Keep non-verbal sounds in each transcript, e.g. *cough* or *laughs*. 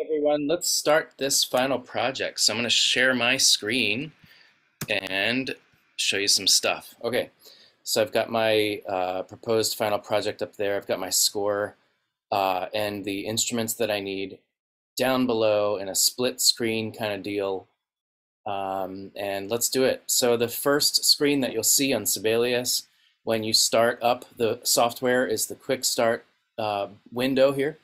everyone, let's start this final project. So I'm going to share my screen and show you some stuff. Okay, so I've got my uh, proposed final project up there. I've got my score uh, and the instruments that I need down below in a split screen kind of deal. Um, and let's do it. So the first screen that you'll see on Sibelius when you start up the software is the quick start uh, window here.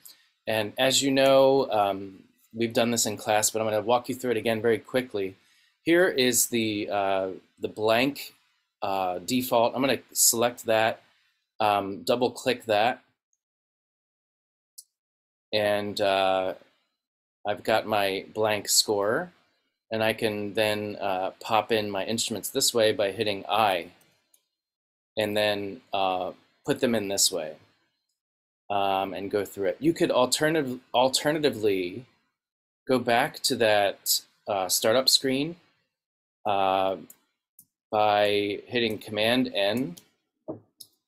And as you know, um, we've done this in class, but I'm going to walk you through it again very quickly. Here is the, uh, the blank uh, default. I'm going to select that, um, double click that, and uh, I've got my blank score. And I can then uh, pop in my instruments this way by hitting I, and then uh, put them in this way um, and go through it. You could alternative, alternatively go back to that uh, startup screen uh, by hitting Command N,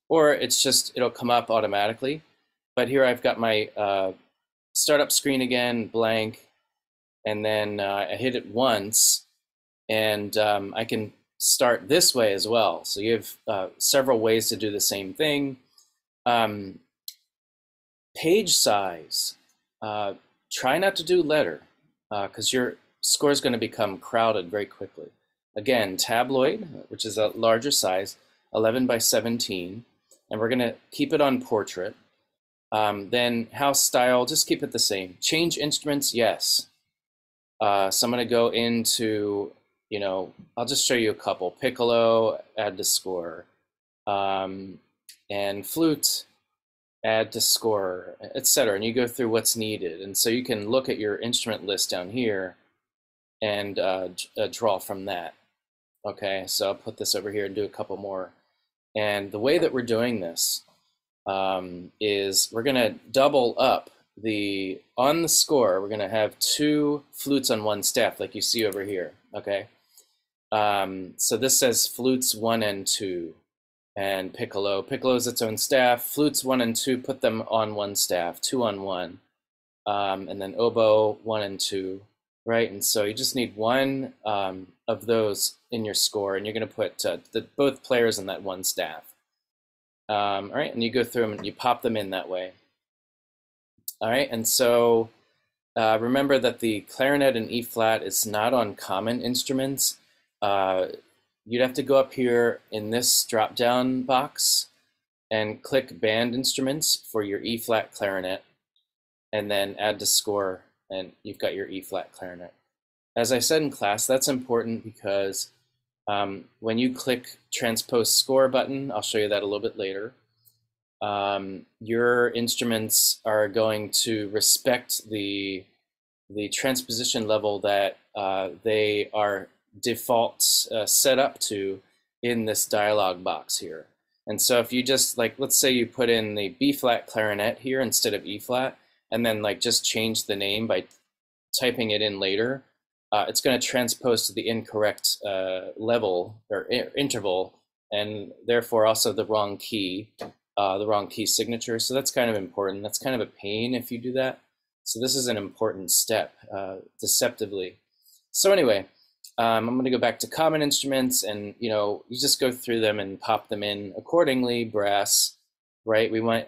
or it's just, it'll come up automatically. But here I've got my uh, startup screen again, blank, and then uh, I hit it once, and um, I can start this way as well. So you have uh, several ways to do the same thing. Um, Page size, uh, try not to do letter because uh, your score is going to become crowded very quickly. Again, tabloid, which is a larger size, 11 by 17, and we're going to keep it on portrait. Um, then house style, just keep it the same. Change instruments, yes. Uh, so I'm going to go into, you know, I'll just show you a couple. Piccolo, add to score. Um, and flute, add to score, etc. And you go through what's needed. And so you can look at your instrument list down here and uh, uh, draw from that. Okay, so I'll put this over here and do a couple more. And the way that we're doing this um, is we're going to double up the, on the score, we're going to have two flutes on one staff like you see over here, okay? Um, so this says flutes one and two and piccolo. Piccolo is its own staff. Flutes one and two, put them on one staff, two on one. Um, and then oboe one and two, right? And so you just need one um, of those in your score, and you're going to put uh, the, both players on that one staff. Um, all right, and you go through them and you pop them in that way. All right, and so uh, remember that the clarinet in E flat is not on common instruments. Uh, you'd have to go up here in this drop down box and click band instruments for your E flat clarinet and then add to score and you've got your E flat clarinet. As I said in class, that's important because um, when you click transpose score button, I'll show you that a little bit later, um, your instruments are going to respect the, the transposition level that uh, they are default uh, set up to in this dialog box here. And so if you just like, let's say you put in the B flat clarinet here instead of E flat, and then like just change the name by typing it in later, uh, it's going to transpose to the incorrect uh, level or interval, and therefore also the wrong key, uh, the wrong key signature. So that's kind of important. That's kind of a pain if you do that. So this is an important step, uh, deceptively. So anyway, um, I'm going to go back to common instruments and, you know, you just go through them and pop them in accordingly. Brass, right? We want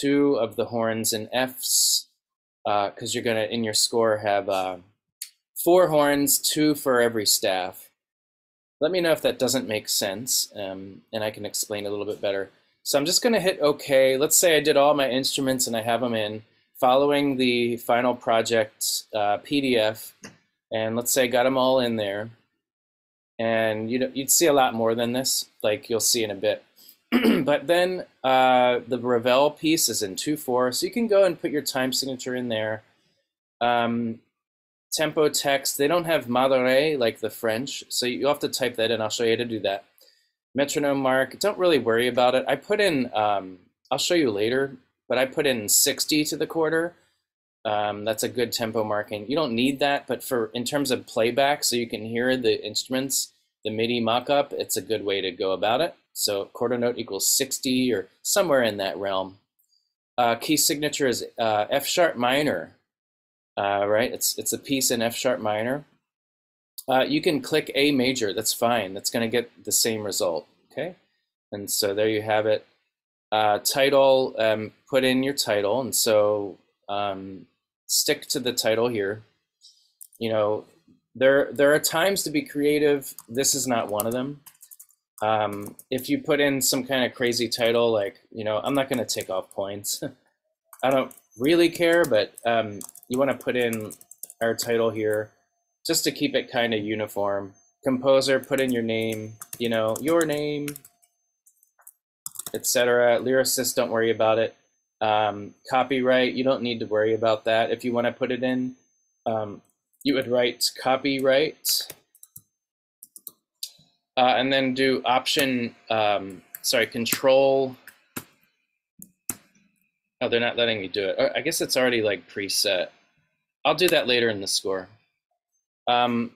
two of the horns and Fs because uh, you're going to, in your score, have uh, four horns, two for every staff. Let me know if that doesn't make sense um, and I can explain a little bit better. So I'm just going to hit OK. Let's say I did all my instruments and I have them in. Following the final project uh, PDF, and let's say I got them all in there, and you would see a lot more than this, like you'll see in a bit. *clears throat* but then uh, the Ravel piece is in 2-4, so you can go and put your time signature in there. Um, tempo text, they don't have Modéré like the French, so you'll have to type that in. I'll show you how to do that. Metronome mark, don't really worry about it. I put in, um, I'll show you later, but I put in 60 to the quarter um, that's a good tempo marking. You don't need that, but for in terms of playback, so you can hear the instruments, the MIDI mock-up, it's a good way to go about it. So quarter note equals 60 or somewhere in that realm. Uh, key signature is uh, F sharp minor. uh, right? It's, it's a piece in F sharp minor. Uh, you can click A major, that's fine. That's gonna get the same result, okay? And so there you have it. Uh, title, um, put in your title. And so um, stick to the title here. You know, there, there are times to be creative. This is not one of them. Um, if you put in some kind of crazy title, like, you know, I'm not going to take off points. *laughs* I don't really care, but um, you want to put in our title here just to keep it kind of uniform. Composer, put in your name, you know, your name, etc. Lyricist, don't worry about it. Um, copyright, you don't need to worry about that. If you want to put it in, um, you would write copyright uh, and then do option, um, sorry, control. Oh, they're not letting me do it. I guess it's already like preset. I'll do that later in the score. Um,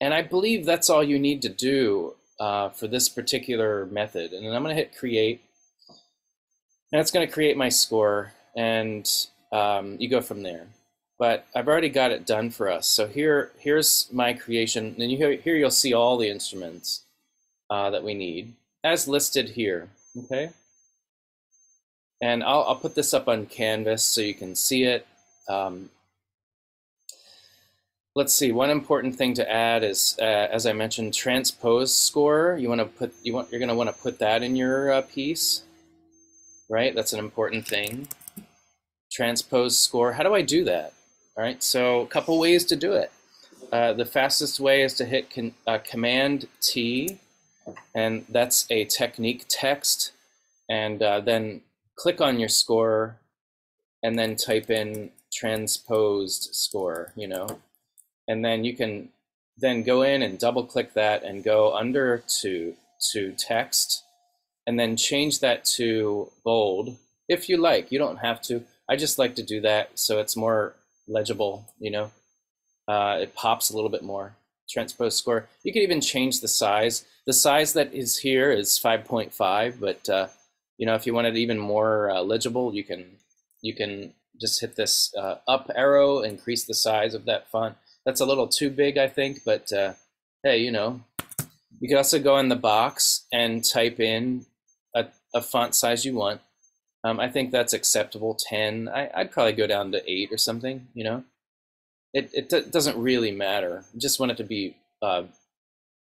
and I believe that's all you need to do uh, for this particular method. And then I'm going to hit create. And it's going to create my score. And um, you go from there but I've already got it done for us. So here, here's my creation, and you here you'll see all the instruments uh, that we need, as listed here, okay? And I'll, I'll put this up on Canvas so you can see it. Um, let's see, one important thing to add is, uh, as I mentioned, transpose score. You want to put, you want, you're going to want to put that in your uh, piece, right? That's an important thing. Transpose score. How do I do that? All right, so a couple ways to do it. Uh, the fastest way is to hit con uh, Command T, and that's a technique text, and uh, then click on your score, and then type in transposed score, you know, and then you can then go in and double click that and go under to to text, and then change that to bold if you like. You don't have to. I just like to do that so it's more legible, you know. Uh, it pops a little bit more. Transpose score. You can even change the size. The size that is here is 5.5, but uh, you know if you want it even more uh, legible, you can you can just hit this uh, up arrow, increase the size of that font. That's a little too big, I think, but uh, hey, you know, you can also go in the box and type in a, font size you want. Um, I think that's acceptable. Ten. I, would probably go down to eight or something. You know, it it doesn't really matter. Just want it to be uh,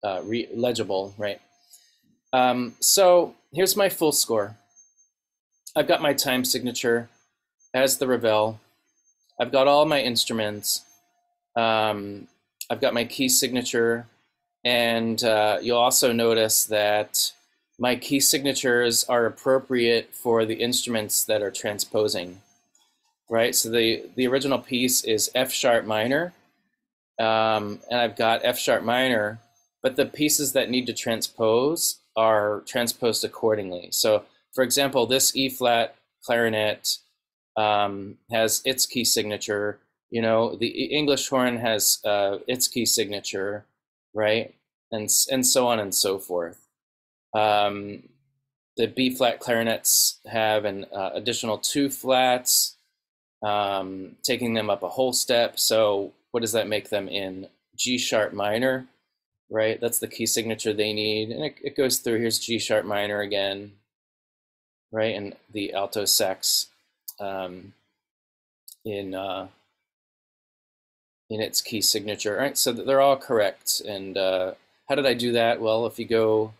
uh, legible, right? Um, so here's my full score. I've got my time signature as the Ravel. I've got all my instruments. Um, I've got my key signature, and uh, you'll also notice that my key signatures are appropriate for the instruments that are transposing, right? So the, the original piece is F sharp minor, um, and I've got F sharp minor, but the pieces that need to transpose are transposed accordingly. So for example, this E flat clarinet um, has its key signature, you know, the English horn has uh, its key signature, right? And, and so on and so forth. Um, the B flat clarinets have an uh, additional two flats, um, taking them up a whole step. So what does that make them in? G sharp minor, right? That's the key signature they need. And it, it goes through, here's G sharp minor again, right? And the alto sax um, in, uh, in its key signature. All right, so they're all correct. And uh, how did I do that? Well, if you go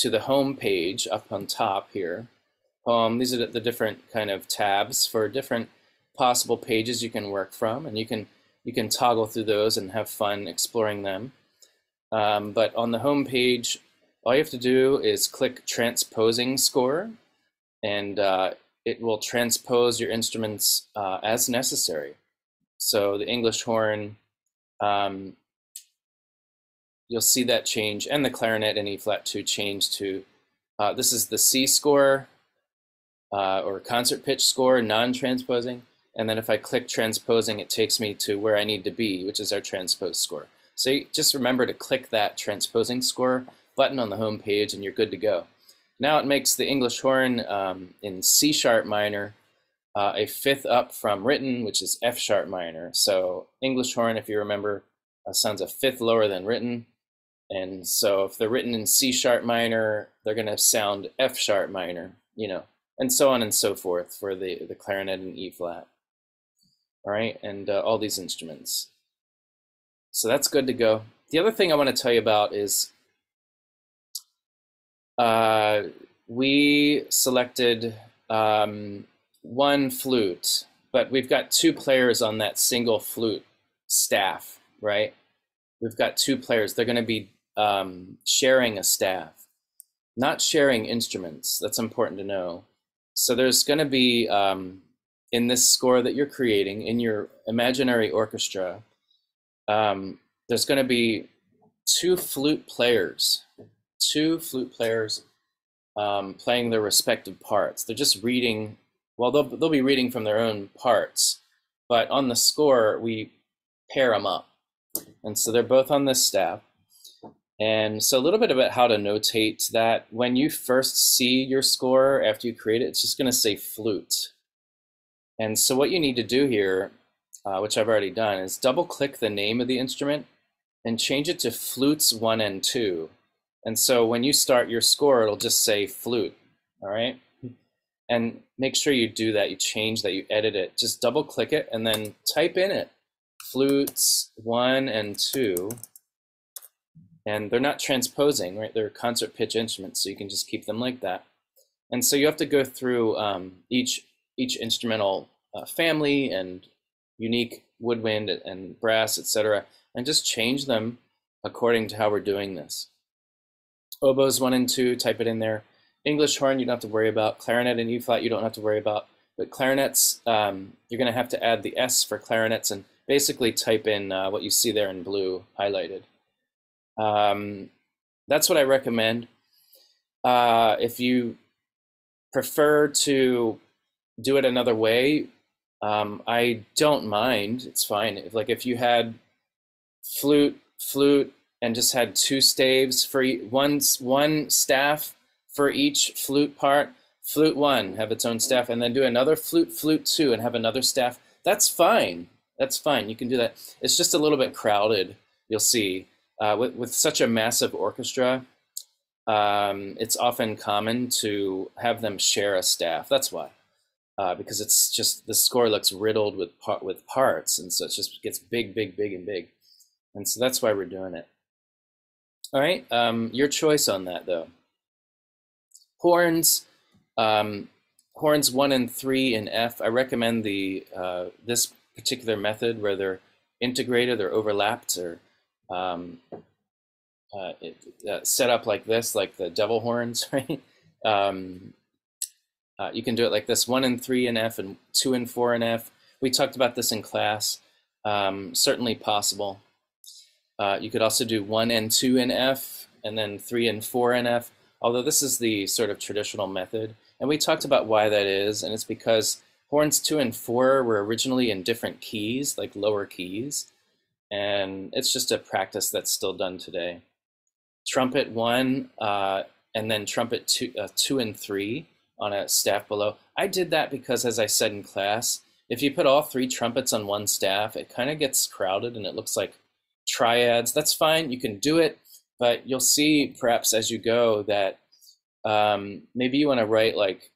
to the home page up on top here. Um, these are the different kind of tabs for different possible pages you can work from, and you can you can toggle through those and have fun exploring them. Um, but on the home page, all you have to do is click transposing score, and uh, it will transpose your instruments uh, as necessary. So the English horn um, you'll see that change, and the clarinet in E flat 2 change to, uh, this is the C score, uh, or concert pitch score, non-transposing, and then if I click transposing, it takes me to where I need to be, which is our transpose score. So just remember to click that transposing score button on the home page and you're good to go. Now it makes the English horn um, in C sharp minor uh, a fifth up from written, which is F sharp minor. So English horn, if you remember, uh, sounds a fifth lower than written. And so if they're written in C sharp minor, they're going to sound F sharp minor, you know, and so on and so forth for the, the clarinet and E flat. All right, and uh, all these instruments. So that's good to go. The other thing I want to tell you about is uh, we selected um, one flute, but we've got two players on that single flute staff, right? We've got two players. They're going to be um, sharing a staff, not sharing instruments. That's important to know. So there's going to be, um, in this score that you're creating, in your imaginary orchestra, um, there's going to be two flute players, two flute players um, playing their respective parts. They're just reading, well, they'll, they'll be reading from their own parts, but on the score, we pair them up. And so they're both on this staff. And so a little bit about how to notate that. When you first see your score after you create it, it's just going to say flute. And so what you need to do here, uh, which I've already done, is double click the name of the instrument and change it to flutes one and two. And so when you start your score, it'll just say flute, all right? And make sure you do that, you change that, you edit it. Just double click it and then type in it, flutes one and two. And they're not transposing, right? They're concert pitch instruments, so you can just keep them like that. And so you have to go through um, each, each instrumental uh, family and unique woodwind and brass, etc., and just change them according to how we're doing this. Oboes one and two, type it in there. English horn, you don't have to worry about. Clarinet and E flat, you don't have to worry about. But clarinets, um, you're going to have to add the S for clarinets and basically type in uh, what you see there in blue highlighted. Um, that's what I recommend. Uh, if you prefer to do it another way, um, I don't mind. It's fine. If, like if you had flute, flute, and just had two staves for one one staff for each flute part. Flute one have its own staff, and then do another flute, flute two, and have another staff. That's fine. That's fine. You can do that. It's just a little bit crowded. You'll see uh, with with such a massive orchestra. Um, it's often common to have them share a staff. That's why, uh, because it's just the score looks riddled with part with parts, and so it just gets big, big, big, and big, and so that's why we're doing it. All right, um, your choice on that though. Horns, um, horns one and three in F. I recommend the uh, this particular method where they're integrated or overlapped or um, uh, it, uh, set up like this, like the devil horns, *laughs* right? Um, uh, you can do it like this: one and three in F, and two and four in F. We talked about this in class. Um, certainly possible. Uh, you could also do one and two in F, and then three and four in F, although this is the sort of traditional method. And we talked about why that is, and it's because horns two and four were originally in different keys, like lower keys, and it's just a practice that's still done today. Trumpet one, uh, and then trumpet two, uh, two and three on a staff below. I did that because, as I said in class, if you put all three trumpets on one staff, it kind of gets crowded and it looks like triads. That's fine. You can do it, but you'll see perhaps as you go that um, maybe you want to write like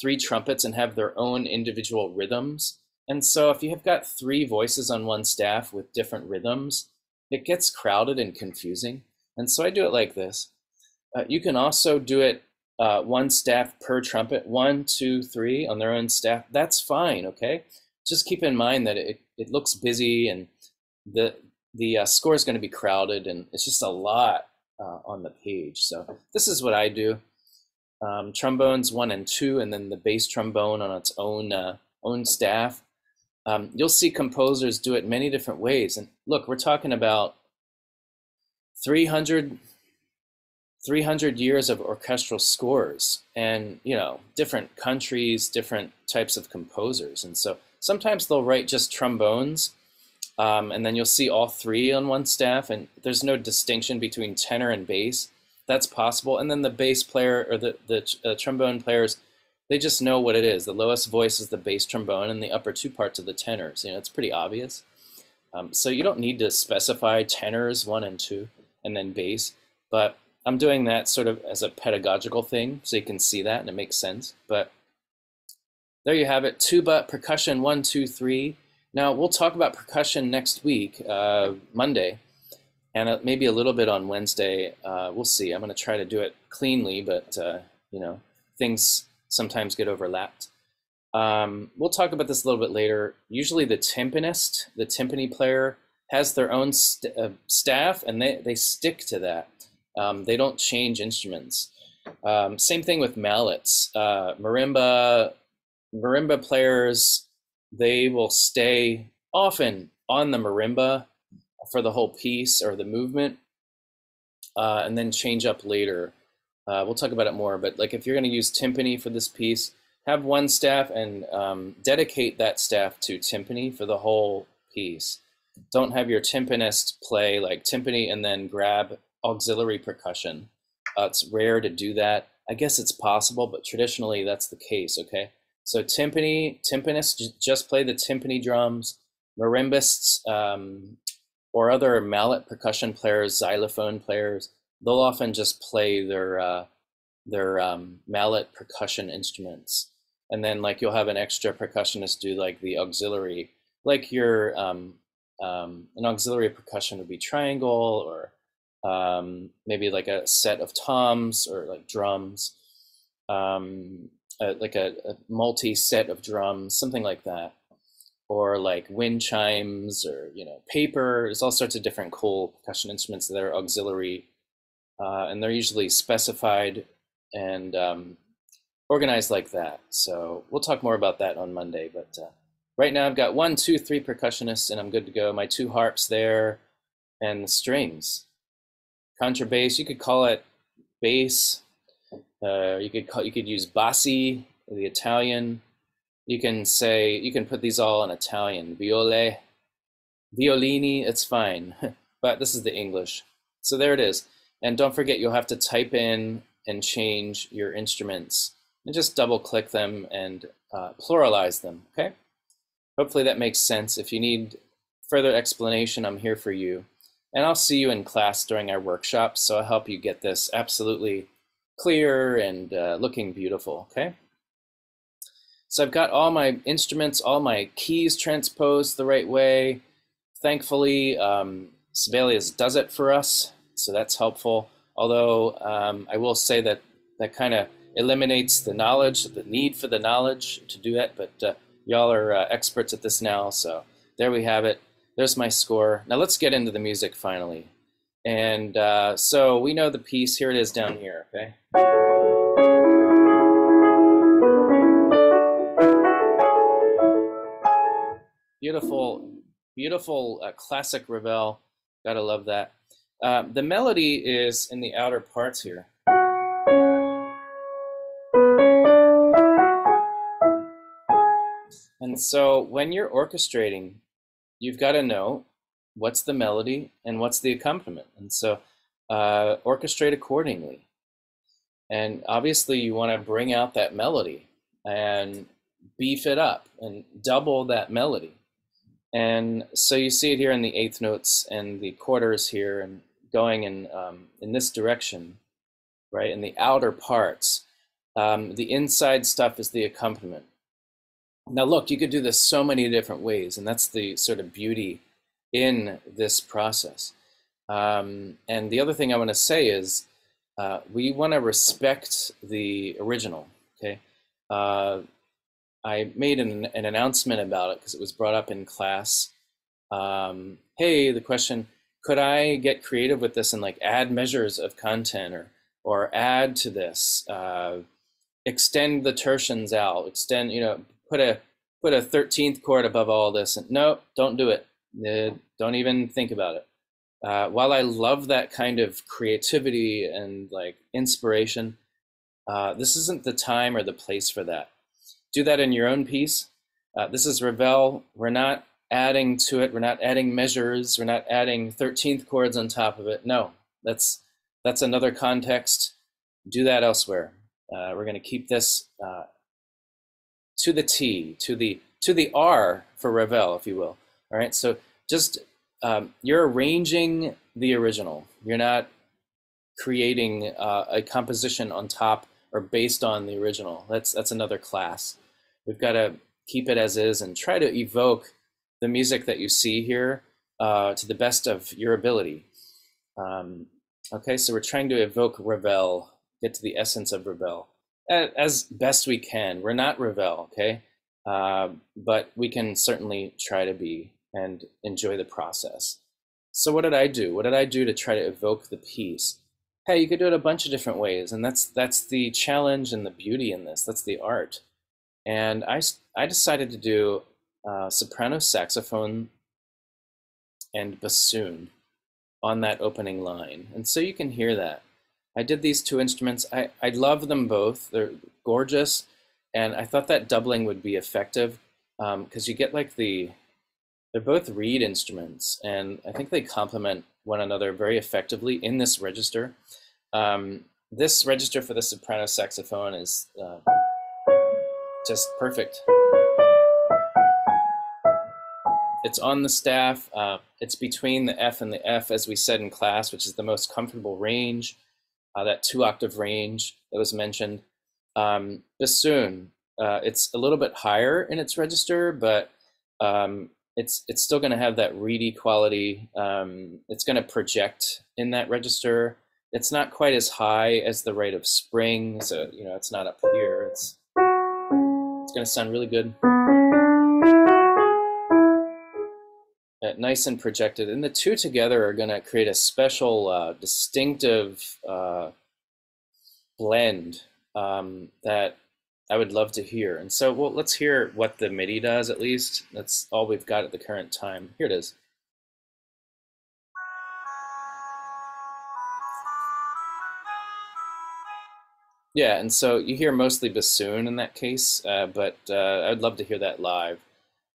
three trumpets and have their own individual rhythms. And so if you have got three voices on one staff with different rhythms, it gets crowded and confusing. And so I do it like this. Uh, you can also do it uh, one staff per trumpet, one, two, three on their own staff. That's fine, okay? Just keep in mind that it, it looks busy and the the uh, score is going to be crowded and it's just a lot uh, on the page. So this is what I do. Um, trombones one and two, and then the bass trombone on its own uh, own staff. Um, you'll see composers do it many different ways. And look, we're talking about 300, 300 years of orchestral scores and, you know, different countries, different types of composers. And so sometimes they'll write just trombones um, and then you'll see all three on one staff, and there's no distinction between tenor and bass. That's possible. And then the bass player or the, the uh, trombone players, they just know what it is. The lowest voice is the bass trombone, and the upper two parts are the tenors. You know, it's pretty obvious. Um, so you don't need to specify tenors one and two, and then bass. But I'm doing that sort of as a pedagogical thing, so you can see that and it makes sense. But there you have it, tuba, percussion, one, two, three. Now we'll talk about percussion next week, uh, Monday, and uh, maybe a little bit on Wednesday. Uh, we'll see. I'm going to try to do it cleanly, but uh, you know, things sometimes get overlapped. Um, we'll talk about this a little bit later. Usually the timpanist, the timpani player, has their own st uh, staff and they, they stick to that. Um, they don't change instruments. Um, same thing with mallets. Uh, marimba, marimba players, they will stay often on the marimba for the whole piece or the movement uh, and then change up later. Uh, we'll talk about it more, but like if you're going to use timpani for this piece, have one staff and um, dedicate that staff to timpani for the whole piece. Don't have your timpanist play like timpani and then grab auxiliary percussion. Uh, it's rare to do that. I guess it's possible, but traditionally that's the case, okay? So timpani, timpanists just play the timpani drums. Marimbists um, or other mallet percussion players, xylophone players, they'll often just play their uh, their um, mallet percussion instruments, and then like you'll have an extra percussionist do like the auxiliary, like your um, um, an auxiliary percussion would be triangle or um, maybe like a set of toms or like drums, um, like a, a multi set of drums, something like that. Or like wind chimes or you know paper. There's all sorts of different cool percussion instruments that are auxiliary uh, and they're usually specified and um, organized like that. So we'll talk more about that on Monday. But uh, right now I've got one, two, three percussionists, and I'm good to go. My two harps there, and the strings. Contrabass, you could call it bass. Uh, you could call, you could use bassi, the Italian. You can say you can put these all in Italian. Viole, violini, it's fine. *laughs* but this is the English. So there it is. And don't forget, you'll have to type in and change your instruments and just double click them and uh, pluralize them, okay? Hopefully that makes sense. If you need further explanation, I'm here for you. And I'll see you in class during our workshop, so I'll help you get this absolutely clear and uh, looking beautiful, okay? So I've got all my instruments, all my keys transposed the right way. Thankfully, um, Sibelius does it for us so that's helpful. Although um, I will say that that kind of eliminates the knowledge, the need for the knowledge to do that. But uh, y'all are uh, experts at this now, so there we have it. There's my score. Now let's get into the music finally. And uh, so we know the piece. Here it is down here. Okay. Beautiful, beautiful uh, classic Ravel. Gotta love that. Uh, the melody is in the outer parts here. And so when you're orchestrating, you've got to know what's the melody and what's the accompaniment. And so uh, orchestrate accordingly. And obviously, you want to bring out that melody and beef it up and double that melody. And so you see it here in the eighth notes and the quarters here and going in, um, in this direction, right, in the outer parts. Um, the inside stuff is the accompaniment. Now look, you could do this so many different ways, and that's the sort of beauty in this process. Um, and the other thing I want to say is uh, we want to respect the original, okay? Uh, I made an, an, announcement about it because it was brought up in class. Um, hey, the question, could I get creative with this and like add measures of content or or add to this, uh, extend the tertians out, extend, you know, put a put a 13th chord above all this. And no, don't do it. Uh, don't even think about it. Uh, while I love that kind of creativity and like inspiration, uh, this isn't the time or the place for that. Do that in your own piece. Uh, this is Ravel. We're not adding to it. We're not adding measures. We're not adding 13th chords on top of it. No, that's that's another context. Do that elsewhere. Uh, we're going to keep this uh, to the T, to the to the R for Ravel, if you will. All right, so just um, you're arranging the original. You're not creating uh, a composition on top or based on the original. That's that's another class. We've got to keep it as is and try to evoke the music that you see here uh, to the best of your ability. Um, okay, so we're trying to evoke Ravel, get to the essence of Ravel as best we can. We're not Ravel, okay, uh, but we can certainly try to be and enjoy the process. So what did I do? What did I do to try to evoke the piece? Hey, you could do it a bunch of different ways, and that's that's the challenge and the beauty in this. That's the art. And I I decided to do uh, soprano saxophone and bassoon on that opening line, and so you can hear that. I did these two instruments. I I love them both. They're gorgeous, and I thought that doubling would be effective because um, you get like the they're both reed instruments, and I think they complement one another very effectively in this register. Um, this register for the soprano saxophone is uh, just perfect. It's on the staff. Uh, it's between the F and the F, as we said in class, which is the most comfortable range, uh, that two octave range that was mentioned. Um, bassoon, uh, it's a little bit higher in its register, but um, it's it's still going to have that reedy quality. Um, it's going to project in that register. It's not quite as high as the rate of spring, so you know it's not up here. It's it's going to sound really good. Nice and projected, and the two together are going to create a special, uh, distinctive uh, blend um, that I would love to hear. And so, well, let's hear what the MIDI does at least. That's all we've got at the current time. Here it is. Yeah, and so you hear mostly bassoon in that case, uh, but uh, I'd love to hear that live.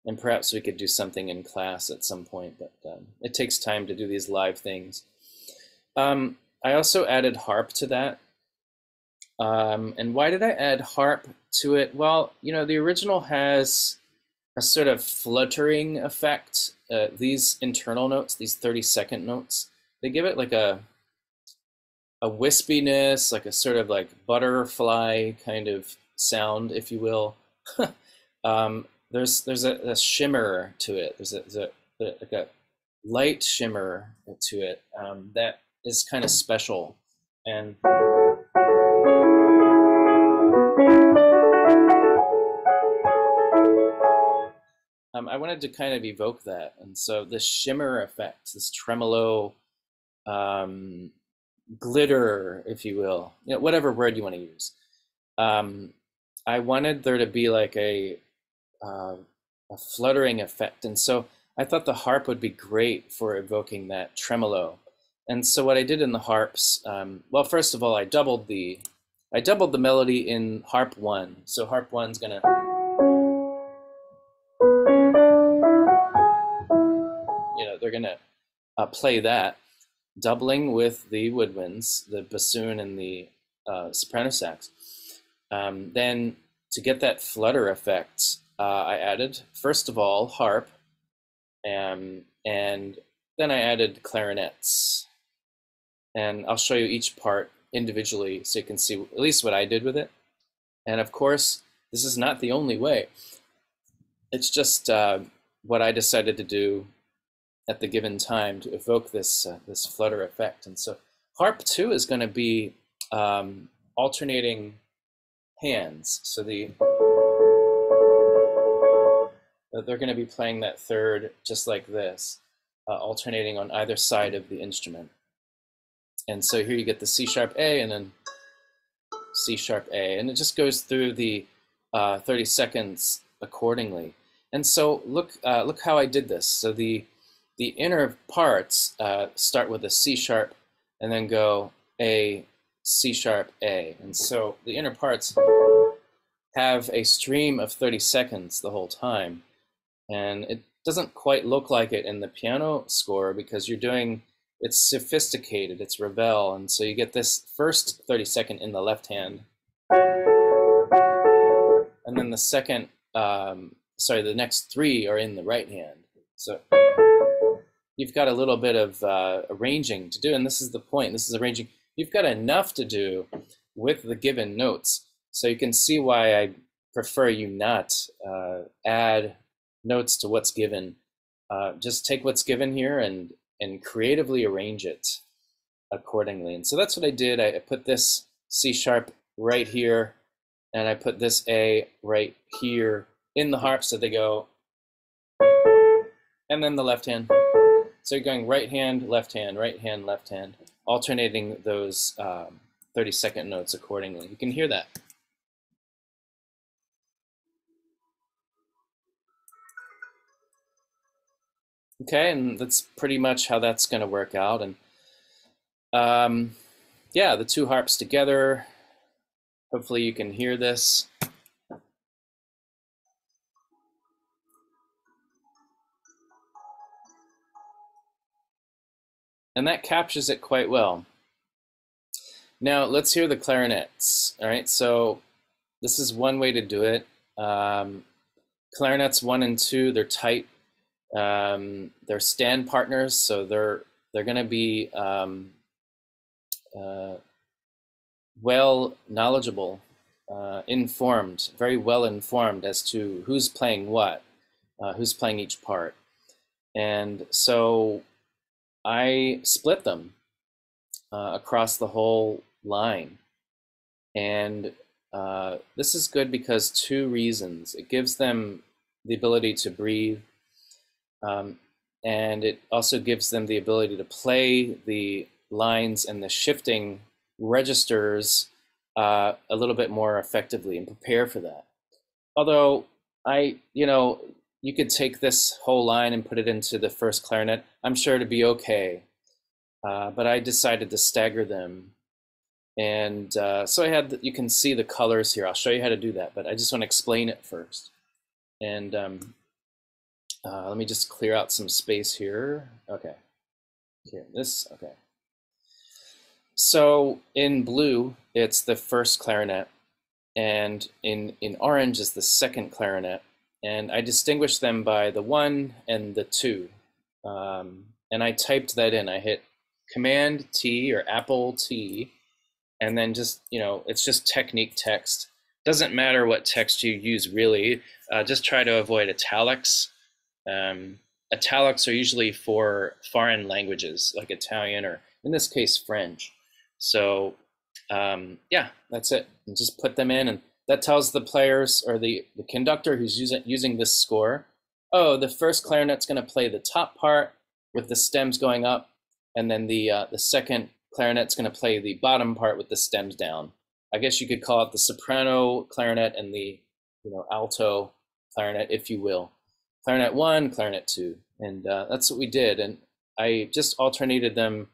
And perhaps we could do something in class at some point, but um, it takes time to do these live things. Um, I also added harp to that. Um, and why did I add harp to it? Well, you know, the original has a sort of fluttering effect. Uh, these internal notes, these 30 second notes, they give it like a a wispiness, like a sort of like butterfly kind of sound, if you will. *laughs* um, there's there's a, a, shimmer to it. There's a, there's a, like a light shimmer to it um, that is kind of special and. Um, I wanted to kind of evoke that. And so the shimmer effect, this tremolo, um, glitter, if you will, you know, whatever word you want to use. Um, I wanted there to be like a, uh, a fluttering effect. And so I thought the harp would be great for evoking that tremolo. And so what I did in the harps, um, well, first of all, I doubled the, I doubled the melody in harp one. So harp one's gonna, You know, they're to uh, play that, doubling with the woodwinds, the bassoon and the uh, soprano sax. Um, then to get that flutter effect, uh, I added, first of all, harp, um, and then I added clarinets. And I'll show you each part individually so you can see at least what I did with it. And of course, this is not the only way. It's just uh, what I decided to do at the given time to evoke this uh, this flutter effect. And so harp two is going to be um, alternating hands. So the they're going to be playing that third just like this, uh, alternating on either side of the instrument. And so here you get the C sharp A and then C sharp A, and it just goes through the uh, 30 seconds accordingly. And so look, uh, look how I did this. So the the inner parts uh, start with a C sharp and then go A, C sharp, A. And so the inner parts have a stream of 30 seconds the whole time. And it doesn't quite look like it in the piano score because you're doing, it's sophisticated, it's Ravel. And so you get this first 30 second in the left hand. And then the second um, sorry, the next three are in the right hand. So you've got a little bit of uh, arranging to do, and this is the point. This is arranging. You've got enough to do with the given notes. So you can see why I prefer you not uh, add notes to what's given. Uh, just take what's given here and, and creatively arrange it accordingly. And so that's what I did. I, I put this C sharp right here, and I put this A right here in the harp so they go, and then the left hand. So you're going right hand, left hand, right hand, left hand, alternating those um, 30 second notes accordingly. You can hear that. Okay, and that's pretty much how that's going to work out. And um, yeah, the two harps together. Hopefully you can hear this. And that captures it quite well. Now let's hear the clarinets. All right, so this is one way to do it. Um, clarinets one and two, they're tight. Um, they're stand partners, so they're they're going to be um, uh, well knowledgeable, uh, informed, very well informed as to who's playing what, uh, who's playing each part, and so I split them uh, across the whole line. And uh, this is good because two reasons. It gives them the ability to breathe, um, and it also gives them the ability to play the lines and the shifting registers uh, a little bit more effectively and prepare for that. Although I, you know, you could take this whole line and put it into the first clarinet. I'm sure to be okay. Uh, but I decided to stagger them. And uh, so I had, the, you can see the colors here. I'll show you how to do that, but I just want to explain it first. And um, uh, let me just clear out some space here. Okay, here, this, okay. So in blue, it's the first clarinet, and in, in orange is the second clarinet. And I distinguish them by the one and the two. Um, and I typed that in. I hit Command T or Apple T, and then just, you know, it's just technique text. Doesn't matter what text you use really, uh, just try to avoid italics. Um, italics are usually for foreign languages like Italian or in this case French. So um, yeah, that's it. And just put them in and that tells the players or the, the conductor who's using, using this score, oh, the first clarinet's going to play the top part with the stems going up, and then the, uh, the second clarinet's going to play the bottom part with the stems down. I guess you could call it the soprano clarinet and the you know alto clarinet, if you will. Clarinet one, clarinet two, and uh, that's what we did. And I just alternated them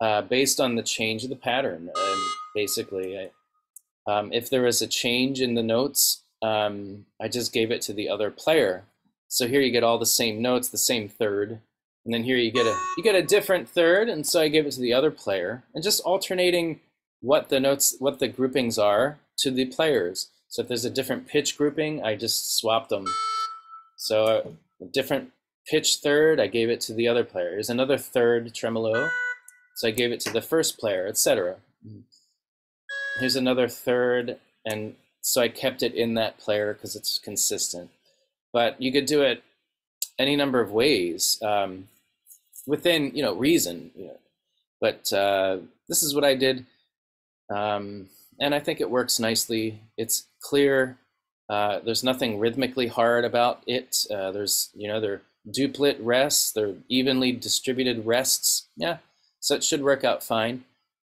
uh, based on the change of the pattern. And basically, I, um, if there was a change in the notes, um, I just gave it to the other player. So here you get all the same notes, the same third, and then here you get a you get a different third, and so I give it to the other player, and just alternating what the notes, what the groupings are to the players. So if there's a different pitch grouping, I just swapped them. So a different pitch third, I gave it to the other player. Here's another third tremolo, so I gave it to the first player, etc. Here's another third, and so I kept it in that player because it's consistent. But you could do it any number of ways um, within, you know, reason. You know. But uh, this is what I did, um, and I think it works nicely. It's clear. Uh, there's nothing rhythmically hard about it. Uh, there's, you know, they're duplet rests. They're evenly distributed rests. Yeah, so it should work out fine.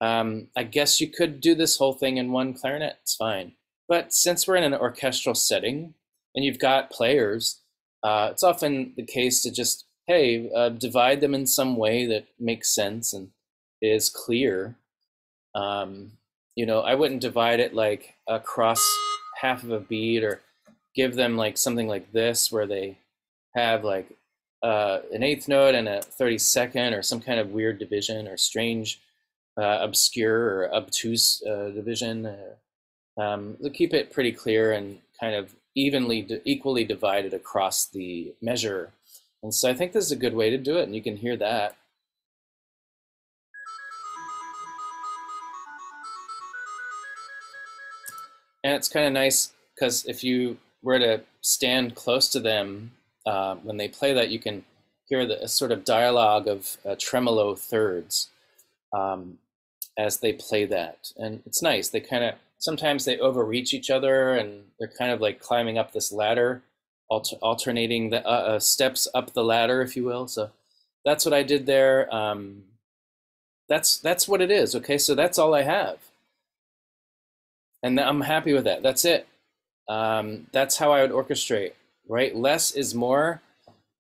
Um, I guess you could do this whole thing in one clarinet, it's fine. But since we're in an orchestral setting and you've got players, uh, it's often the case to just, hey, uh, divide them in some way that makes sense and is clear. Um, you know, I wouldn't divide it like across half of a beat or give them like something like this where they have like uh, an eighth note and a 32nd or some kind of weird division or strange uh, obscure or obtuse uh, division. Uh, um, keep it pretty clear and kind of evenly, equally divided across the measure. And so I think this is a good way to do it, and you can hear that. And it's kind of nice because if you were to stand close to them uh, when they play that, you can hear the sort of dialogue of uh, tremolo thirds um, as they play that. And it's nice. They kind of, sometimes they overreach each other and they're kind of like climbing up this ladder, alter alternating the uh, uh steps up the ladder, if you will. So that's what I did there. Um, that's, that's what it is. Okay, so that's all I have and I'm happy with that. That's it. Um, that's how I would orchestrate, right? Less is more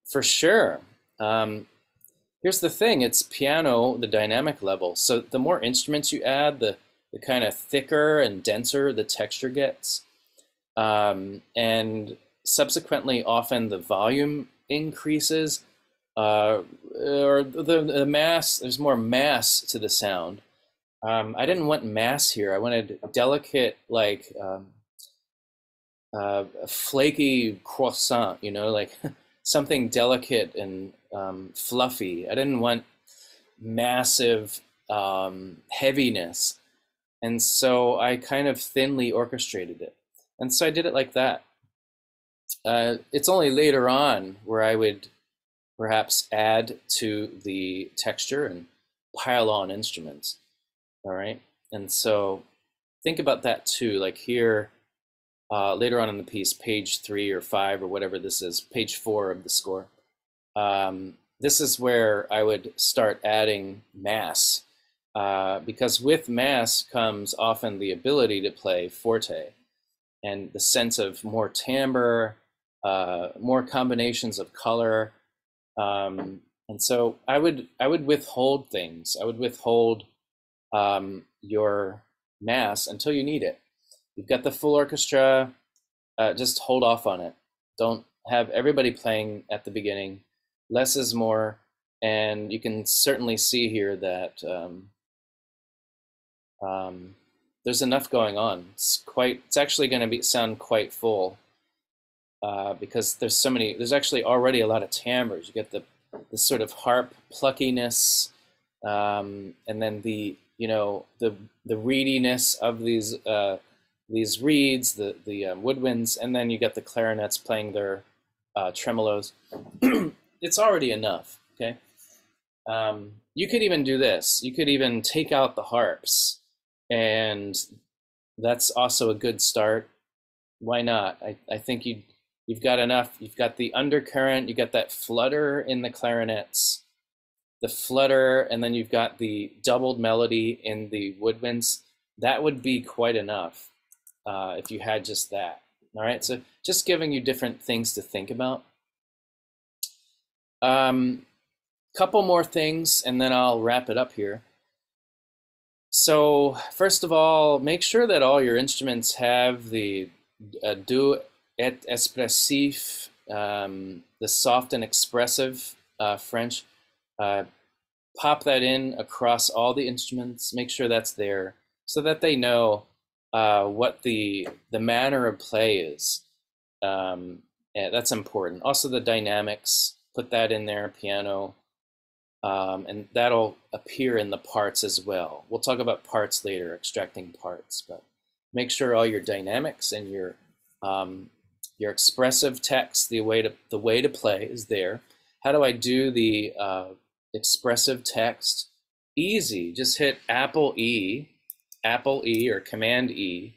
for sure. Um, here's the thing it's piano, the dynamic level. So the more instruments you add, the, the kind of thicker and denser the texture gets. Um, and subsequently, often the volume increases uh, or the, the mass, there's more mass to the sound. Um, I didn't want mass here. I wanted delicate, like um, uh, flaky croissant, you know, like *laughs* something delicate and um, fluffy. I didn't want massive um, heaviness. And so I kind of thinly orchestrated it. And so I did it like that. Uh, it's only later on where I would perhaps add to the texture and pile on instruments. All right. And so think about that too. Like here, uh, later on in the piece, page three or five or whatever this is, page four of the score. Um, this is where I would start adding mass uh, because with mass comes often the ability to play forte and the sense of more timbre, uh, more combinations of color. Um, and so I would I would withhold things. I would withhold um, your mass until you need it. You've got the full orchestra, uh, just hold off on it. Don't have everybody playing at the beginning. Less is more, and you can certainly see here that um, um, there's enough going on. It's quite. It's actually going to be sound quite full uh, because there's so many. There's actually already a lot of timbres. You get the the sort of harp pluckiness, um, and then the you know the the reediness of these uh, these reeds, the the um, woodwinds, and then you get the clarinets playing their uh, tremolos. *clears throat* it's already enough. Okay. Um, you could even do this. You could even take out the harps, and that's also a good start. Why not? I, I think you you've got enough. You've got the undercurrent. You got that flutter in the clarinets the flutter, and then you've got the doubled melody in the woodwinds, that would be quite enough uh, if you had just that. All right, so just giving you different things to think about. Um, couple more things, and then I'll wrap it up here. So first of all, make sure that all your instruments have the uh, doux et expressif, um, the soft and expressive uh, French uh, pop that in across all the instruments, make sure that's there so that they know uh, what the, the manner of play is. Um, that's important. Also the dynamics, put that in there, piano, um, and that'll appear in the parts as well. We'll talk about parts later, extracting parts, but make sure all your dynamics and your um, your expressive text, the way to the way to play is there. How do I do the uh, expressive text. Easy, just hit Apple E, Apple E or Command E,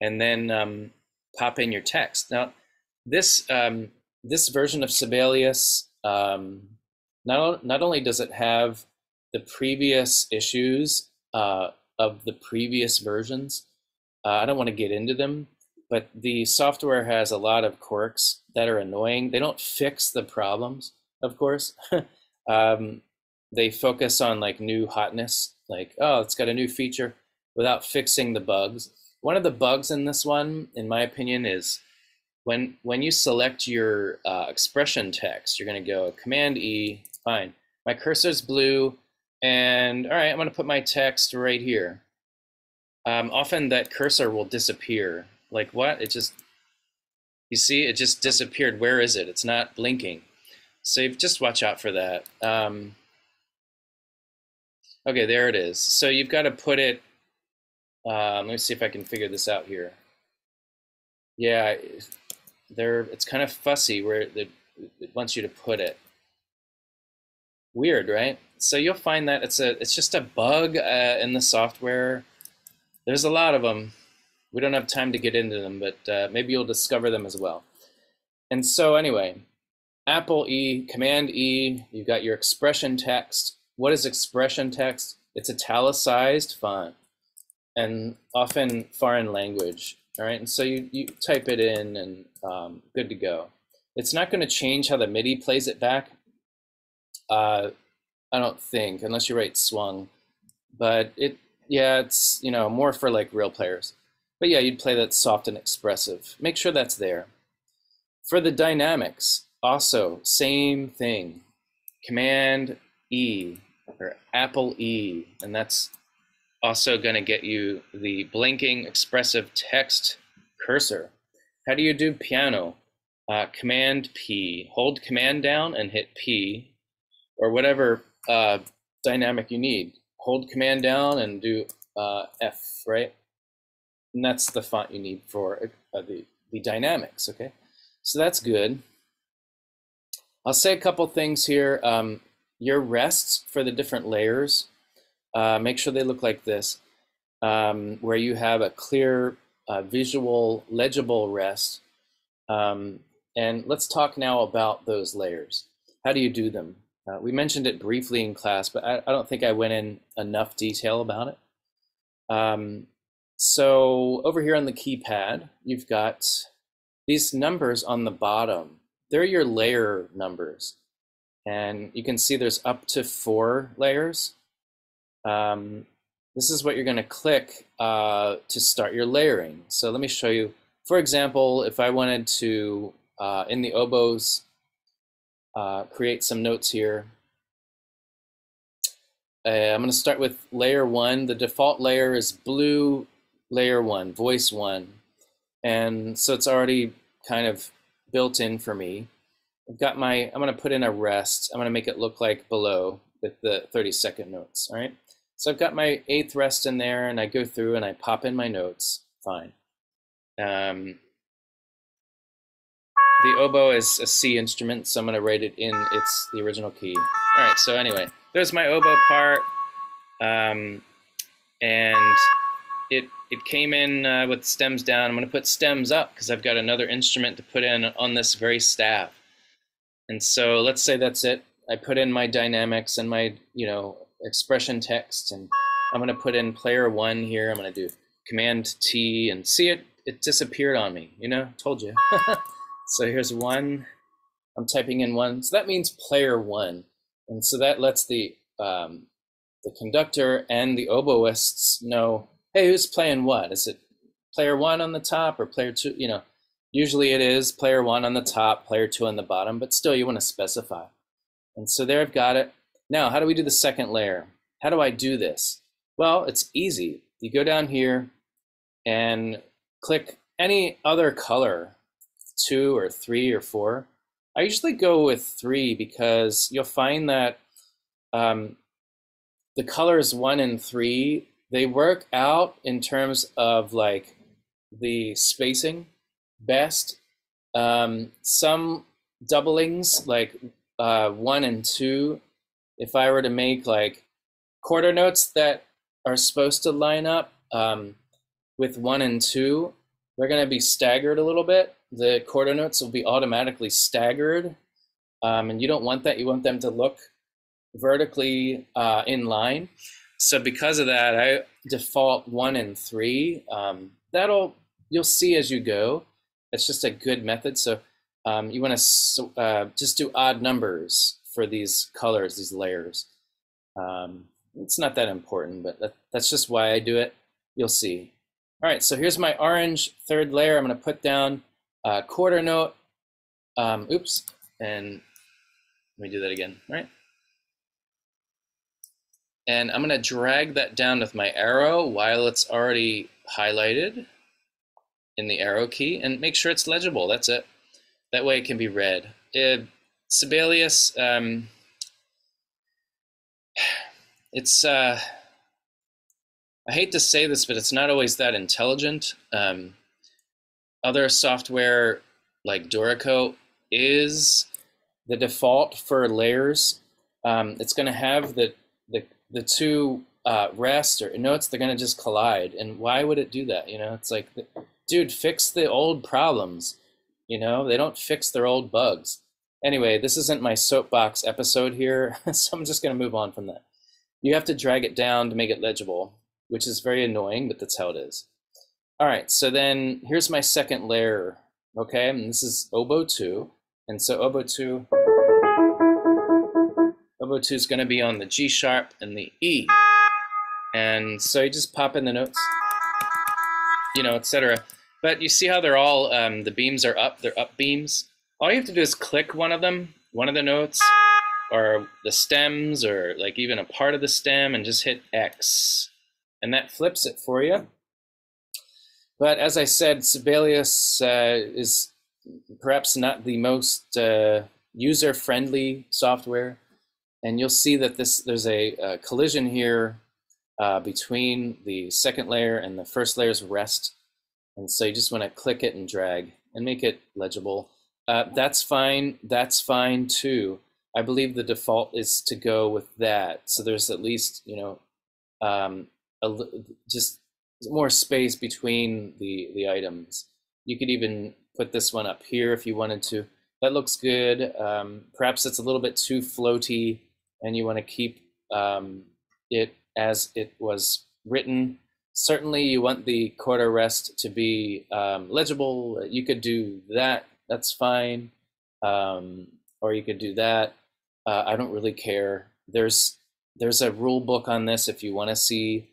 and then um, pop in your text. Now, this um, this version of Sibelius, um, not, not only does it have the previous issues uh, of the previous versions, uh, I don't want to get into them, but the software has a lot of quirks that are annoying. They don't fix the problems, of course, *laughs* um, they focus on like new hotness, like, oh, it's got a new feature without fixing the bugs. One of the bugs in this one, in my opinion, is when when you select your uh, expression text, you're going to go Command E, fine. My cursor's blue, and all right, I'm going to put my text right here. Um, often that cursor will disappear. Like what? It just You see, it just disappeared. Where is it? It's not blinking. So just watch out for that. Um, okay, there it is. So you've got to put it, um, let me see if I can figure this out here. Yeah, there. it's kind of fussy where it, it wants you to put it. Weird, right? So you'll find that it's a it's just a bug uh, in the software. There's a lot of them. We don't have time to get into them, but uh, maybe you'll discover them as well. And so anyway, Apple E, Command E, you've got your expression text. What is expression text? It's italicized font and often foreign language. All right, and so you, you type it in and um, good to go. It's not going to change how the MIDI plays it back. Uh, I don't think, unless you write swung. But it, yeah, it's you know more for like real players. But yeah, you'd play that soft and expressive. Make sure that's there. For the dynamics, also same thing. Command E or Apple E, and that's also going to get you the blinking expressive text cursor. How do you do piano? Uh, command P. Hold Command down and hit P, or whatever uh, dynamic you need. Hold Command down and do uh, F, right? And that's the font you need for uh, the, the dynamics, okay? So that's good. I'll say a couple things here. Um, your rests for the different layers, uh, make sure they look like this, um, where you have a clear uh, visual, legible rest. Um, and let's talk now about those layers. How do you do them? Uh, we mentioned it briefly in class, but I, I, don't think I went in enough detail about it. Um, so over here on the keypad, you've got these numbers on the bottom. They're your layer numbers. And you can see there's up to four layers. Um, this is what you're going to click uh, to start your layering. So let me show you. For example, if I wanted to, uh, in the oboes, uh, create some notes here. Uh, I'm going to start with layer one. The default layer is blue layer one, voice one. And so it's already kind of built in for me. I've got my, I'm going to put in a rest. I'm going to make it look like below with the 30 second notes. All right. So I've got my eighth rest in there and I go through and I pop in my notes. Fine. Um, the oboe is a C instrument, so I'm going to write it in its the original key. All right, so anyway, there's my oboe part. Um, and it, it came in uh, with stems down. I'm going to put stems up because I've got another instrument to put in on this very staff. And so let's say that's it. I put in my dynamics and my, you know, expression text, and I'm going to put in player one here. I'm going to do Command T and see it. It disappeared on me. You know, told you. *laughs* So here's one, I'm typing in one. So that means player one. And so that lets the, um, the conductor and the oboists know, hey, who's playing what? Is it player one on the top or player two? You know, usually it is player one on the top, player two on the bottom, but still you want to specify. And so there I've got it. Now, how do we do the second layer? How do I do this? Well, it's easy. You go down here and click any other color two or three or four. I usually go with three because you'll find that um, the colors one and three, they work out in terms of like the spacing best. Um, some doublings like uh, one and two, if I were to make like quarter notes that are supposed to line up um, with one and two, they're going to be staggered a little bit the quarter notes will be automatically staggered. Um, and you don't want that. You want them to look vertically uh, in line. So because of that, I default one and three. Um, that'll, you'll see as you go. It's just a good method. So um, you want to uh, just do odd numbers for these colors, these layers. Um, it's not that important, but that, that's just why I do it. You'll see. All right, so here's my orange third layer. I'm going to put down a quarter note, um, oops, and let me do that again, right? And I'm gonna drag that down with my arrow while it's already highlighted. in the arrow key and make sure it's legible. That's it. That way it can be read. Uh, Sibelius, um, *sighs* it's, uh, I hate to say this, but it's not always that intelligent. Um, other software like Dorico is the default for layers. Um, it's going to have the, the, two uh, rest or notes, they're going to just collide. And why would it do that? You know, it's like, dude, fix the old problems. You know, they don't fix their old bugs. Anyway, this isn't my soapbox episode here, *laughs* so I'm just going to move on from that. You have to drag it down to make it legible, which is very annoying, but that's how it is. All right, so then here's my second layer, okay? And this is oboe 2. And so oboe 2, oboe 2 is going to be on the G sharp and the E. And so you just pop in the notes, you know, etc. But you see how they're all, um, the beams are up, they're up beams. All you have to do is click one of them, one of the notes, or the stems, or like even a part of the stem, and just hit X. And that flips it for you. But as I said, Sibelius uh, is perhaps not the most uh, user-friendly software. And you'll see that this there's a, a collision here uh, between the second layer and the first layer's rest. And so you just want to click it and drag and make it legible. Uh, that's fine. That's fine too. I believe the default is to go with that. So there's at least, you know, um, a, just more space between the, the items. You could even put this one up here if you wanted to. That looks good. Um, perhaps it's a little bit too floaty and you want to keep um, it as it was written. Certainly, you want the quarter rest to be um, legible. You could do that. That's fine. Um, or you could do that. Uh, I don't really care. There's there's a rule book on this if you want to see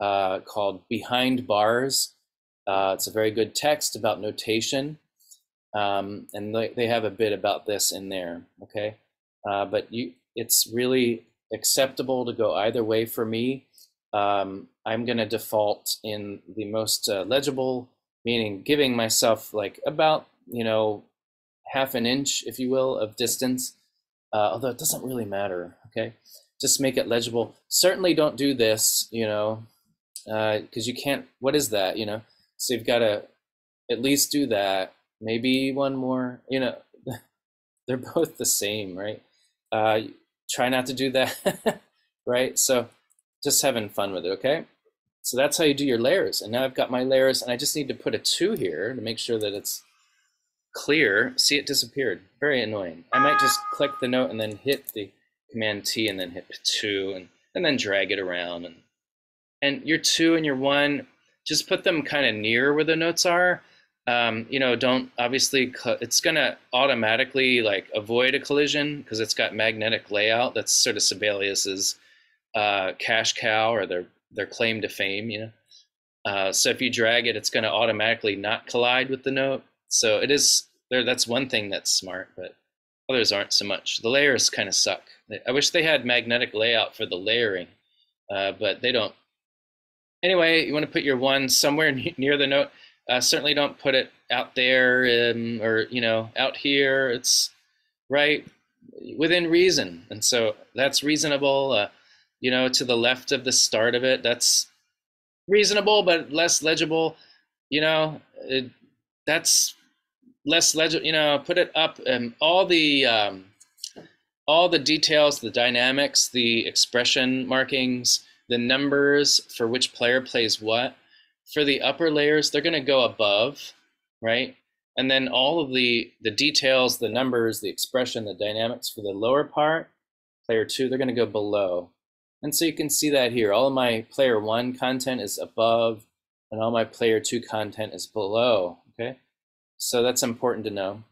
uh, called Behind Bars. Uh, it's a very good text about notation, um, and they, they have a bit about this in there. Okay, uh, but you, it's really acceptable to go either way for me. Um, I'm going to default in the most uh, legible, meaning giving myself like about, you know, half an inch, if you will, of distance, uh, although it doesn't really matter, okay? Just make it legible. Certainly don't do this, you know, because uh, you can't, what is that, you know? So you've got to at least do that, maybe one more, you know, *laughs* they're both the same, right? Try not to do that, *laughs* right? So just having fun with it, okay? So that's how you do your layers. And now I've got my layers and I just need to put a two here to make sure that it's clear. See, it disappeared. Very annoying. I might just click the note and then hit the Command T and then hit two and, and then drag it around. And, and your two and your one, just put them kind of near where the notes are um, you know, don't obviously, it's going to automatically like avoid a collision because it's got magnetic layout. That's sort of Sibelius's uh, cash cow or their, their claim to fame, you know. Uh, so if you drag it, it's going to automatically not collide with the note. So it is there. That's one thing that's smart, but others aren't so much. The layers kind of suck. I wish they had magnetic layout for the layering, uh, but they don't. Anyway, you want to put your one somewhere *laughs* near the note. Certainly don't put it out there um, or you know out here. It's right within reason, and so that's reasonable. Uh, you know, to the left of the start of it, that's reasonable but less legible. You know, it, that's less legible. You know, put it up and all the um, all the details, the dynamics, the expression markings, the numbers for which player plays what for the upper layers, they're going to go above, right? And then all of the, the details, the numbers, the expression, the dynamics for the lower part, player two, they're going to go below. And so you can see that here. All of my player one content is above, and all my player two content is below, okay? So that's important to know.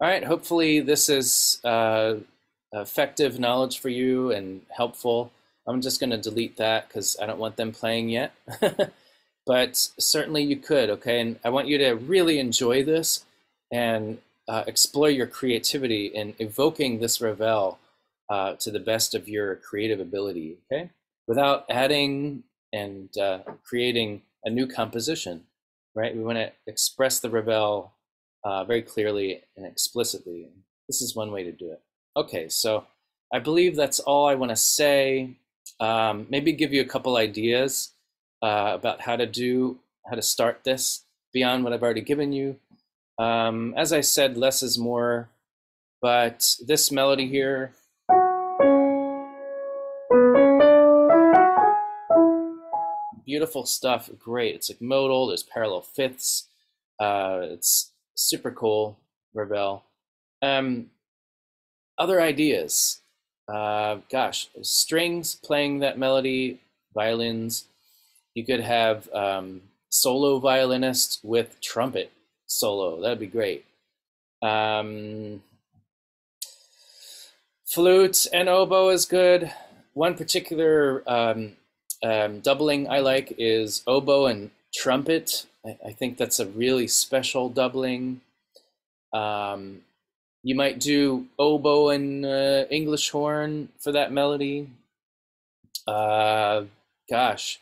All right, hopefully this is uh, effective knowledge for you and helpful. I'm just going to delete that because I don't want them playing yet. *laughs* but certainly you could, okay? And I want you to really enjoy this and uh, explore your creativity in evoking this Ravel uh, to the best of your creative ability, okay? Without adding and uh, creating a new composition. right? We want to express the Ravel uh, very clearly and explicitly. This is one way to do it. Okay, so I believe that's all I want to say. Um, maybe give you a couple ideas uh, about how to do, how to start this beyond what I've already given you. Um, as I said, less is more, but this melody here, beautiful stuff, great. It's like modal, there's parallel fifths. Uh, it's super cool, Ravel. Um, other ideas. Uh, gosh, strings playing that melody, violins. You could have um, solo violinists with trumpet solo. That'd be great. Um, flute and oboe is good. One particular um, um, doubling I like is oboe and trumpet. I, I think that's a really special doubling. Um, you might do oboe and uh, English horn for that melody. Uh, gosh,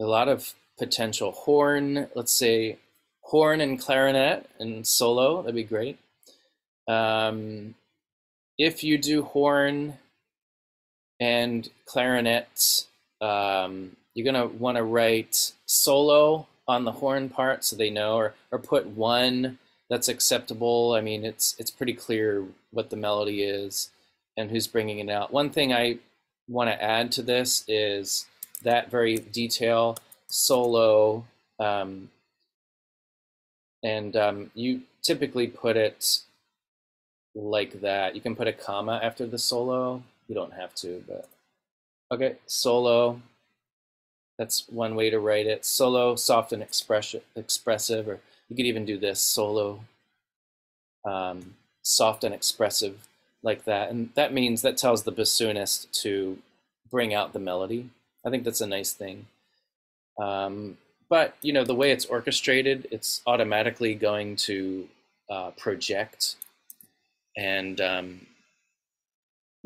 a lot of potential horn. Let's say horn and clarinet and solo. That'd be great. Um, if you do horn and clarinet um, you're to want to write solo on the horn part so they know, or, or put one that's acceptable. I mean, it's, it's pretty clear what the melody is and who's bringing it out. One thing I want to add to this is that very detail solo um, and um, you typically put it like that. You can put a comma after the solo. You don't have to, but Okay, solo. That's one way to write it. Solo, soft and express expressive, or you could even do this, solo, um, soft and expressive, like that. And that means, that tells the bassoonist to bring out the melody. I think that's a nice thing. Um, but, you know, the way it's orchestrated, it's automatically going to uh, project and um,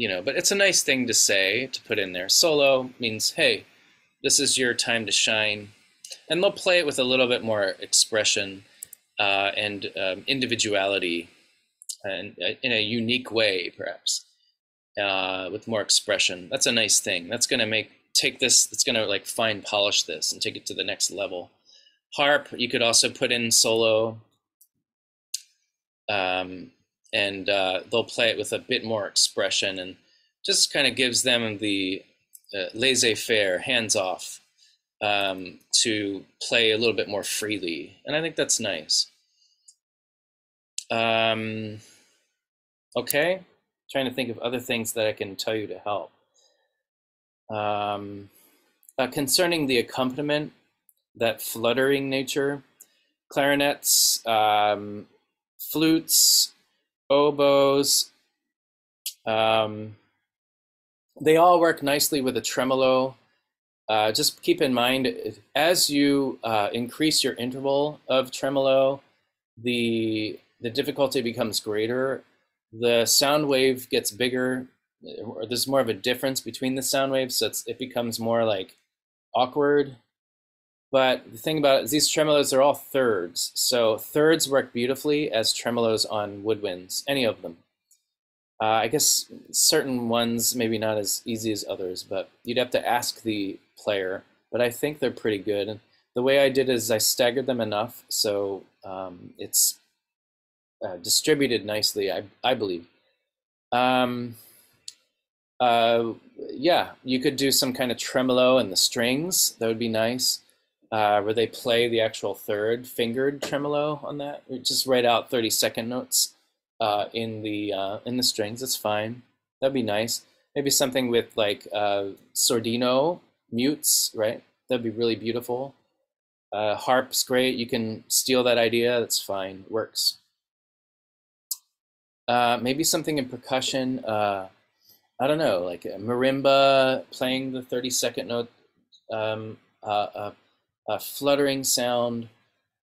you know, but it's a nice thing to say, to put in there. Solo means, hey, this is your time to shine. And they'll play it with a little bit more expression uh, and um, individuality and uh, in a unique way, perhaps, uh, with more expression. That's a nice thing. That's going to make, take this, it's going to like fine polish this and take it to the next level. Harp, you could also put in solo. Um, and uh, they'll play it with a bit more expression and just kind of gives them the uh, laissez-faire, hands-off, um, to play a little bit more freely, and I think that's nice. Um, okay, trying to think of other things that I can tell you to help. Um, uh, concerning the accompaniment, that fluttering nature, clarinets, um, flutes, oboes. Um, they all work nicely with a tremolo. Uh, just keep in mind, as you uh, increase your interval of tremolo, the, the difficulty becomes greater. The sound wave gets bigger, or there's more of a difference between the sound waves, so it becomes more like awkward but the thing about it is these tremolos are all thirds. So thirds work beautifully as tremolos on woodwinds, any of them. Uh, I guess certain ones maybe not as easy as others, but you'd have to ask the player. But I think they're pretty good. And the way I did is I staggered them enough so um, it's uh, distributed nicely, I, I believe. Um, uh, yeah, you could do some kind of tremolo in the strings. That would be nice uh, where they play the actual third fingered tremolo on that. Just write out 30 second notes uh, in the uh, in the strings. It's fine. That'd be nice. Maybe something with like uh, sordino mutes, right? That'd be really beautiful. Uh, harp's great. You can steal that idea. That's fine. It works. Uh, maybe something in percussion. I don't know, like marimba playing the 30 second note um, uh, a fluttering sound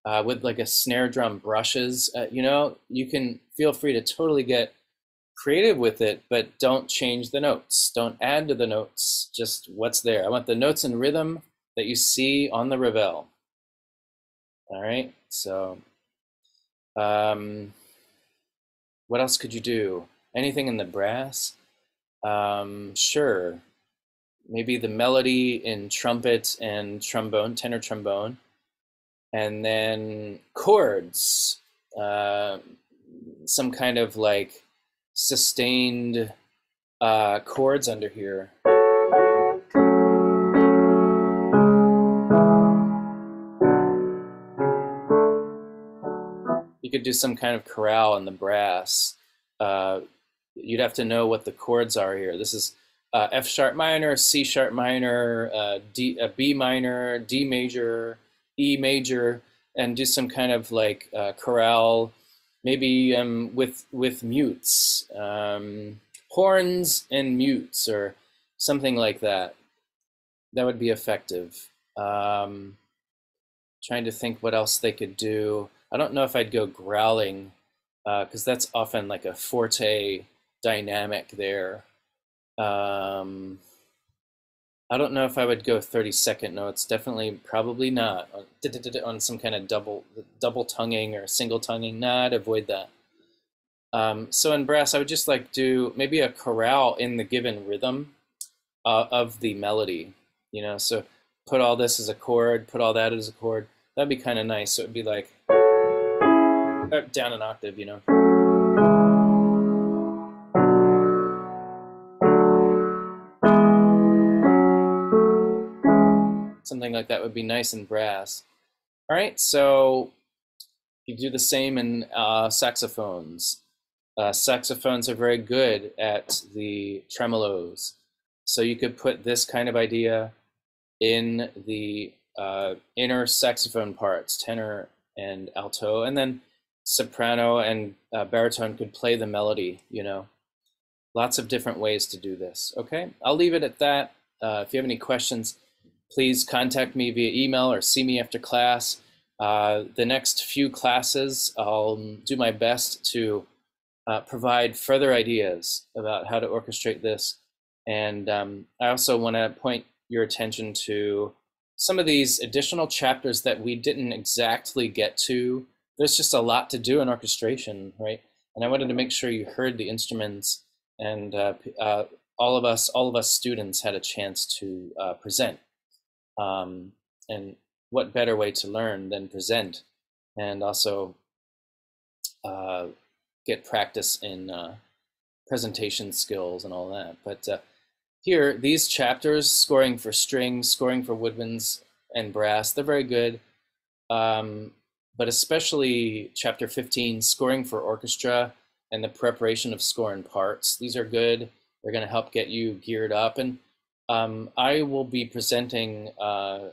uh, with like a snare drum brushes. Uh, you know, you can feel free to totally get creative with it, but don't change the notes. Don't add to the notes, just what's there. I want the notes and rhythm that you see on the Ravel. All right, so um, what else could you do? Anything in the brass? Um, sure. Maybe the melody in trumpet and trombone, tenor trombone. And then chords, uh, some kind of like sustained uh, chords under here. You could do some kind of chorale in the brass. Uh, you'd have to know what the chords are here. This is uh, F sharp minor, C sharp minor, uh, D, uh, B minor, D major, E major, and do some kind of like uh, chorale, maybe um, with with mutes, um, horns and mutes, or something like that. That would be effective. Um, trying to think what else they could do. I don't know if I'd go growling because uh, that's often like a forte dynamic there. Um, I don't know if I would go 30 second notes. Definitely, probably not on, on some kind of double double tonguing or single tonguing. Nah, I'd avoid that. Um, so in brass, I would just like do maybe a chorale in the given rhythm uh, of the melody. You know, so put all this as a chord, put all that as a chord. That'd be kind of nice. So it'd be like uh, down an octave, you know. Something like that would be nice in brass. All right, so you do the same in uh, saxophones. Uh, saxophones are very good at the tremolos. So you could put this kind of idea in the uh, inner saxophone parts, tenor and alto, and then soprano and uh, baritone could play the melody, you know. Lots of different ways to do this, okay? I'll leave it at that. Uh, if you have any questions, please contact me via email or see me after class. Uh, the next few classes, I'll do my best to uh, provide further ideas about how to orchestrate this. And um, I also want to point your attention to some of these additional chapters that we didn't exactly get to there's just a lot to do in orchestration, right? And I wanted to make sure you heard the instruments and uh, uh, all of us, all of us students had a chance to uh, present. Um, and what better way to learn than present and also uh, get practice in uh, presentation skills and all that. But uh, here, these chapters, scoring for strings, scoring for woodwinds and brass, they're very good. Um, but especially chapter 15, scoring for orchestra and the preparation of score and parts. These are good. They're going to help get you geared up. And um, I will be presenting uh,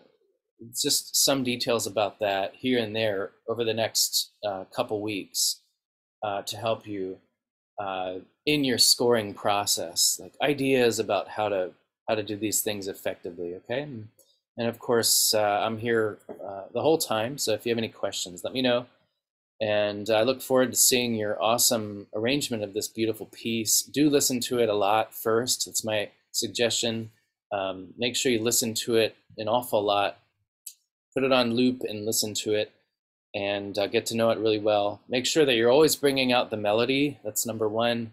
just some details about that here and there over the next uh, couple weeks uh, to help you uh, in your scoring process, like ideas about how to how to do these things effectively. Okay. And of course, uh, I'm here uh, the whole time. So if you have any questions, let me know. And I look forward to seeing your awesome arrangement of this beautiful piece. Do listen to it a lot first. It's my suggestion. Um, make sure you listen to it an awful lot. Put it on loop and listen to it and uh, get to know it really well. Make sure that you're always bringing out the melody. That's number one.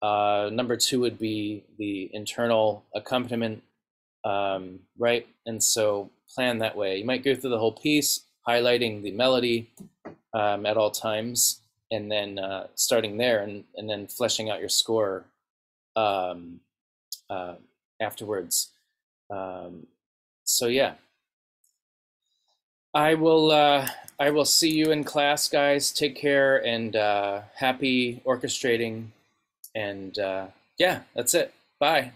Uh, number two would be the internal accompaniment um, right? And so plan that way. You might go through the whole piece, highlighting the melody um, at all times, and then uh, starting there, and, and then fleshing out your score um, uh, afterwards. Um, so yeah, I will. Uh, I will see you in class, guys. Take care and uh, happy orchestrating. And uh, yeah, that's it. Bye.